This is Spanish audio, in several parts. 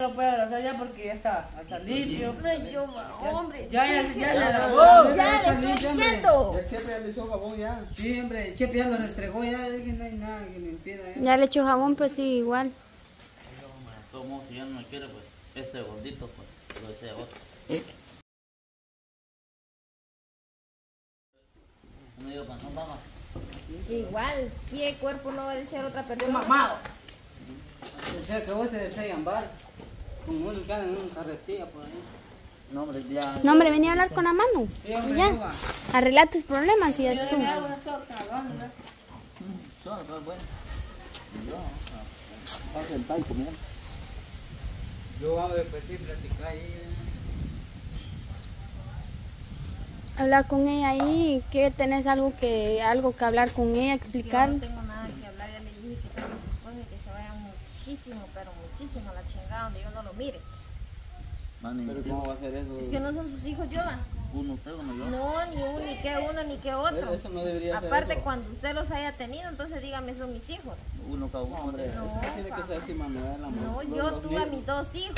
No lo puede abrazar ya porque ya está, está limpio. Yo, hombre. Ya, ya, ya, ya, ya, Ya, ya, le estoy diciendo. Ya Chepe ya le hizo jabón ya. Sí, hombre, Chepe ya lo restregó, ya que no hay nada que me impida. ¿eh? Ya le echo jabón, pues sí, igual. Como si ya no me quiere, pues este gordito, pues lo desea otro. No digo, pues no. Igual, ¿qué cuerpo no va a desear otra persona? mamado. O sea, que vos te deseas ambar. No, hombre, ya. No, hombre, venía a hablar con la mano. Sí, hombre, Ya. Arregla tus problemas y ya es tú. Después sí platicar ahí. Hablar con ella ahí, que tenés algo que algo que hablar con ella, Yo explicar. no tengo nada que hablar, ya le dije que salgan sus cosas y que se vayan muchísimo, pero muchísimo la chingada donde yo no lo mire. Pero sí. ¿cómo va a ser eso? Es que no son sus hijos, Jovan. Uno usted, uno yo. No, ni uno, ni que uno, ni que otro. Eso no debería ser Aparte, eso. cuando usted los haya tenido, entonces dígame, son mis hijos. Uno cada uno. No, hombre, No, eso no tiene que ser así, amor. No, Los- yo los tuve a mis dos hijos.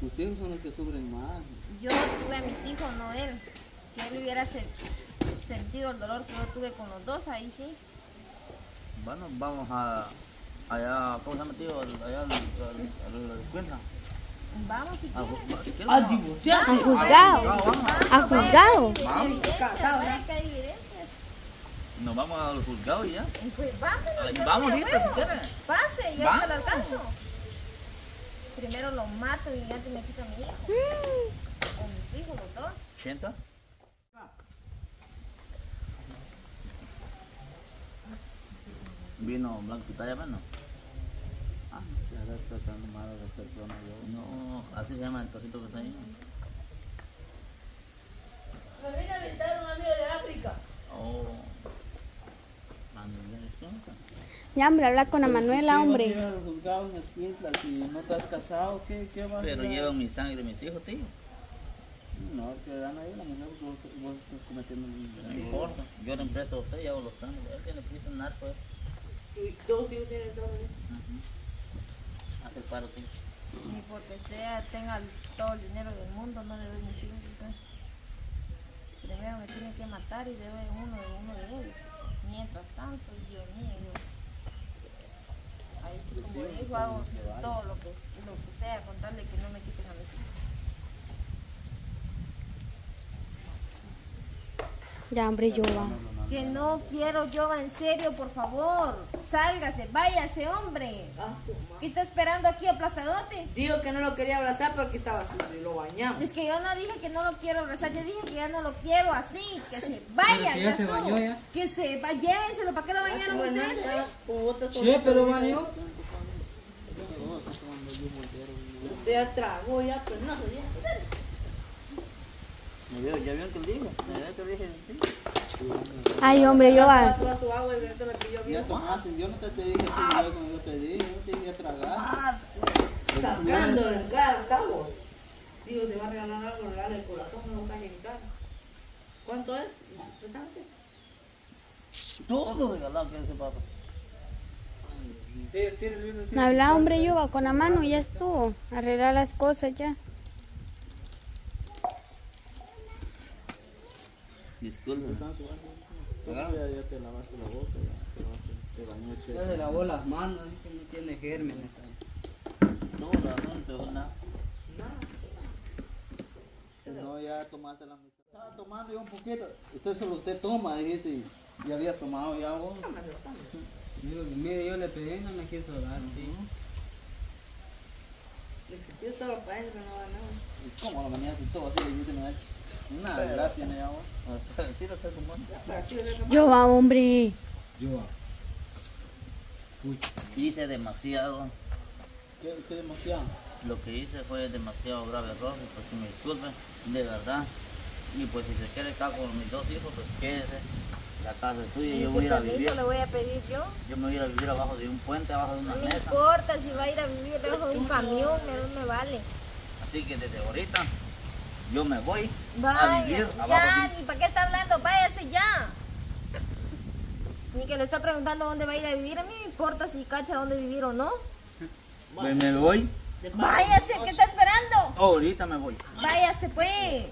Tus hijos son los que sufren más. Yo tuve a mis hijos, no él. Que él hubiera se- sentido el dolor que yo tuve con los dos, ahí sí. Bueno, vamos a. Allá, ¿cómo se llama, tío? Al- Allá al- al- a la escuela. Vamos si A quieres. ¿qué A vamos? divorciarse. A juzgado. A juzgado. Evidencias. Nos vamos al juzgado y ya. Pues vámonos. Vamos, huevo. si quieres. Pase, yo Vamos. te lo alcanzo. Primero lo mato y antes me quito a mi hijo. Mm. O mis hijos, los dos. 80. Vino Blanquita ya bueno. Ya estás tratando mal a las personas. Yo. No, así se llama el cosito que está ahí. Me vine a visitar un amigo de África. Oh. ¿ves qué? Ya, hombre, habla con la Manuela, ¿Qué hombre. vas a ir al juzgado en Escuintla si no te has casado? ¿Qué, qué vas a Pero llevan mi sangre mis hijos, tío. No, que dan ahí la mujer vos, vos estás cometiendo un No importa. Yo le empresto a usted y hago los trámites. Él tiene prisa en narco, pues. Y dos hijos tienen dos. El paro. Ni porque sea, tenga todo el dinero del mundo, no le doy mis hijos. ¿sí? Primero me tienen que matar y le doy uno de uno de ellos. Mientras tanto, Dios mío, yo. Ahí sí, como digo, hago todo lo que, lo que sea con tal de que no me quiten a mis hijos. Ya, hombre, yo va. Que no quiero yo, en serio, por favor. Sálgase, váyase, hombre. Ah. ¿Qué está esperando aquí aplazadote? Dijo que no lo quería abrazar porque estaba sucio y lo bañamos. Es que yo no dije que no lo quiero abrazar, yo dije que ya no lo quiero así, que se vaya. Pero si ya se estuvo. bañó ya. Que se vaya, llévenselo, ¿para qué lo bañaron ustedes? Chepe lo bañó. Ya tragó, ya, pero no, ya. ¿Ya vio que le dije? ¿Ya vio que le dije? Sí. Ay, hombre, yo Ya tomaste, yo no te, te dije así, yo como yo te dije, yo te dije a tragar. Sacando en cara, octavo. Tío, te va a regalar algo, regala el corazón, no lo en cara. ¿Cuánto es? Todo regalado que ese papá. Habla, hombre, yo va con la mano y ya estuvo. Arreglar las cosas ya. Disculpe. Ya, ya te lavaste la boca, ya te, lavaste, te bañó Ya se lavó las manos, es que no tiene gérmenes. No, la no, pero nada. No, ya tomaste la mitad. Estaba tomando yo un poquito. Usted solo usted toma, dijiste, y ya habías tomado ya vos. Digo, mire, yo le pedí, no me quiso dar. sí. Quité solo para él, pero no da nada. ¿Y ¿Cómo la mañana todo así? Dijiste, no Nada, gracias, ya vos. Lo. Yo va, hombre. Yo va. Hice demasiado. ¿Qué, qué demasiado? Lo que hice fue demasiado grave error, pues que me disculpen, de verdad. Y pues si se quiere estar con mis dos hijos, pues quédese. La casa es suya, yo voy a ir a permiso vivir. le voy a pedir yo? Yo me voy a ir a vivir abajo de un puente, abajo de No una me mesa. importa si va a ir a vivir debajo de un camión, me, me vale. Así que desde ahorita yo me voy a vivir abajo ya, de ni para qué está hablando, váyase ya. Ni que le está preguntando dónde va a ir a vivir, a mí me importa si cacha dónde vivir o no. Pues me voy. Váyase, ¿qué está esperando? Ahorita me voy. Váyase, pues.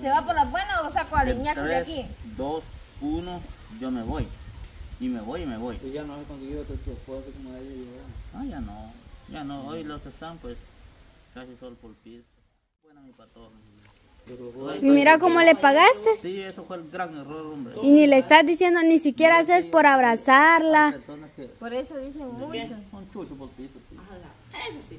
¿Se va por las buenas o lo saco a liñazos de aquí? 2, 1, yo me voy. Y me voy y me voy. Y ya no has conseguido tu, tu esposa como ella y yo. Ah, ya no. Ya no. Hoy los que están, pues, casi solo por pista. Bueno, mi patrón. Y mira cómo le pagaste. Sí, eso fue el gran error, hombre. Y ni le estás diciendo, ni siquiera haces por abrazarla. Por eso dicen mucho. son chuchos por pues. Eso sí.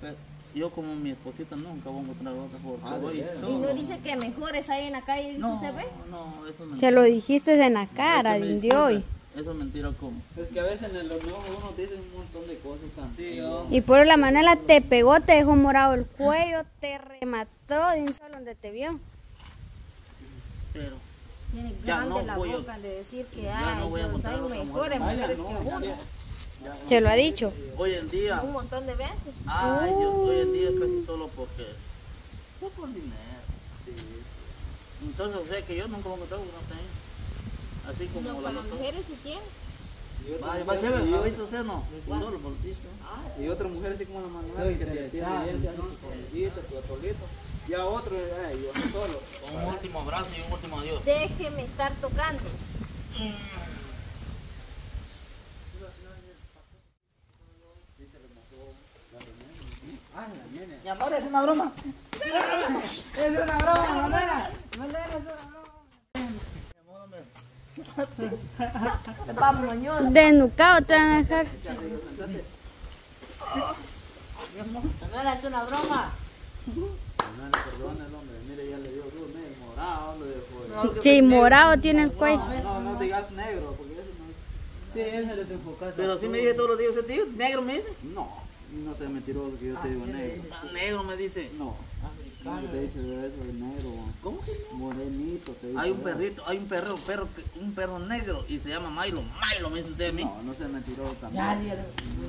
Pero yo como mi esposita nunca voy a encontrar otra porque Ah. Y no dice que mejores ahí en la calle, dice No, usted, ve. no, eso es mentira. Se lo dijiste en la cara, de hoy. Eso es mentira como. Es que a veces en el horno uno dice un montón de cosas también. Sí. Y por la manera te pegó, te dejó morado el cuello, te remató de un solo donde te vio. Pero Tiene Ya grande no la voy a- boca de decir que ya hay, no voy a hay mejores Vaya, mujeres no, que uno. ya. Se lo ha dicho. hoy en día, Un montón de veces. ay Dios, hoy en día casi solo porque. Solo por dinero. Sí. Entonces, o sea que yo nunca a encontrar una así. Así como No, la para las mujeres sí tiene. Y otra Vaya, mujer- va chévere, y ¿ha otra- visto usted no? Solo por pista. Y otra mujer así como la Manuela Soy que te tiene interesado, dientes, hace tu comidita, tu atolito. Y a otro, eh, yo solo. Un último abrazo y un último adiós. Déjeme estar tocando. Mi amor, es una broma. Desnucado te van a dejar. Manuela, es una broma. Perdona el hombre, mire, ya le dio luz, morado, le dejó. Sí, morado tiene el cuello. No, no digas negro, porque eso no es. Sí, él se desenfoca. Pero si me dice todos los días ese tío, negro me dice. No, no seas mentiroso que yo te digo negro. Negro me dice. No. ¿Cómo te dice de eso de negro? ¿Cómo que no? Morenito, te dice. Hay un eso. perrito, hay un perro, un perro, un perro negro y se llama Milo. Milo me dice usted a mí. No, no seas mentiroso también. Ya, dígale.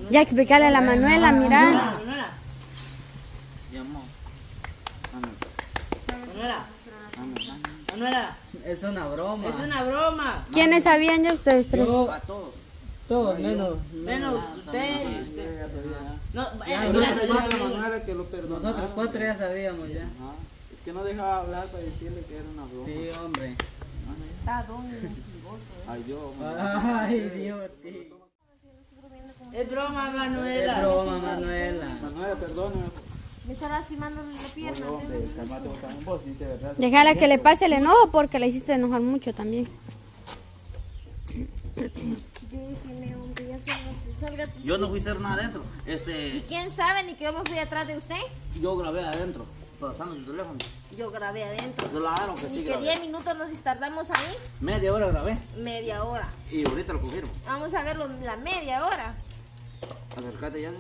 Ya explicarle a la Manuela, mira. Manuela. Ándale, Manuela. Manuela, Es una broma. es una broma. ¿Quiénes sabían ya ustedes tres? Yo, A todos. Todos menos. Menos usted y usted. Ya sabía. No, eh, Manuela que lo perdonara. Nosotros cuatro ya sabíamos ya. Es que no dejaba hablar para decirle que era una broma. Sí, hombre. Está donde Ay, yo. Ay, Dios tío. Es broma, Es Manuela. broma, Manuela. Manuela, perdóname. Me está lastimando la pierna. Déjala que le pase el enojo porque la hiciste enojar mucho también. Déjeme, hombre, ya salga, salga. Yo no fui a hacer nada adentro. ¿Y Este, quién sabe ni que yo me fui atrás de usted? yo grabé adentro, pasando el teléfono. Yo grabé adentro. Claro que Ni sí que grabé. 10 minutos nos tardamos ahí, Media hora grabé media hora. y ahorita lo cogieron. Vamos a ver la media hora. Acércate ya.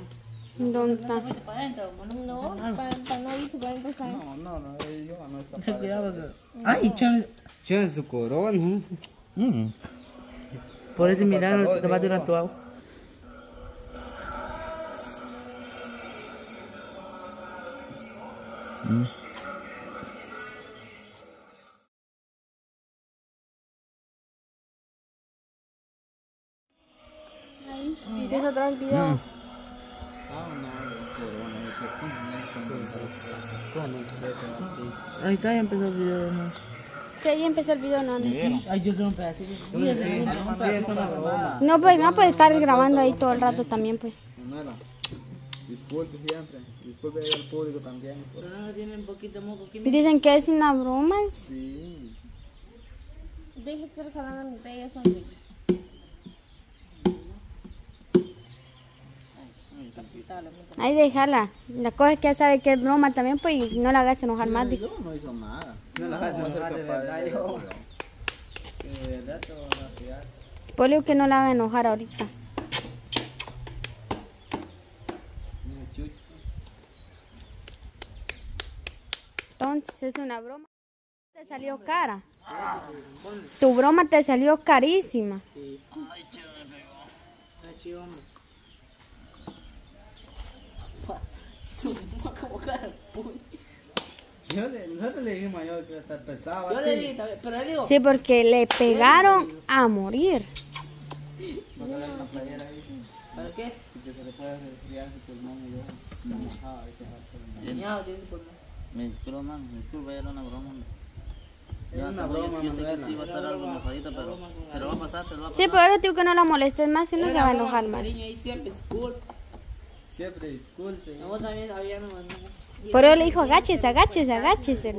¿Dónde está? Para adentro, Manuela. No, para, para no irse para. No, no, no, yo no está cuidado. Ay, Chan su corona. Por ese milagro te tomaste una empieza otra vez el video. Ah, no, corona, ese Ahí está, ya empezó el video de nuevo. Sí, ahí empezó el video, no, no. Ay, yo tengo un pedacito. Sí, ese- No, pues no puede estar grabando ahí todo el rato también, pues. Disculpe siempre. Disculpe ahí al público también. pues. Pero no tiene un poquito moco. Dicen que es una broma. Sí. Deje de estar jalando mi pelo, hombre. Ahí déjala. La cosa es que ya sabe que es broma también, pues y no la hagas enojar más. dijo. Yo no hizo nada. No la hagas ¿Cómo va a ser enojar de verdad, yo. weón? Que de verdad te van a fiar. Le digo que no la haga enojar ahorita. Entonces es una broma. Te salió cara. Tu broma te salió carísima. Ay, pegó. Cara, puy. Yo le- Nosotros le dijimos yo que hasta pesaba. Yo le dije, también, pero le digo, Sí, porque le pegaron a morir. ¿para qué? que se le pueda resfriar su pulmón y yo. Ahí está. Sí. Ya, tiene. Me disculpo, man, me disculpo, era una broma. Era una broma, Yo sé que sí va a estar algo enojadita, pero se lo va a pasar, se lo va a Sí, pasar. pero digo que no la molestes más, si no se va a enojar más. Cariño, ahí siempre cool. Siempre disculpe. A vos también no. Por eso le dijo, agáchese, agáchese, agáchese.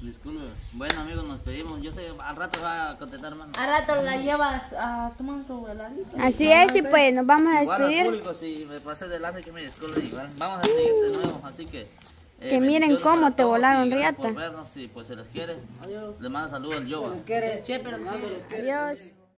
Disculpe. Bueno, amigos, nos pedimos. Yo sé, al rato va a contestar, man. A rato la llevas a tomar su heladito. Así es, y pues nos vamos a Igual al despedir. público, si me pasé delante, que me disculpe. Igual, vamos a seguir de nuevo, así que. eh, Que miren cómo te volaron riata. por vernos y pues se les quiere. Adiós. Les mando saludos al Yoba. Los quiere. Che, pero. Adiós.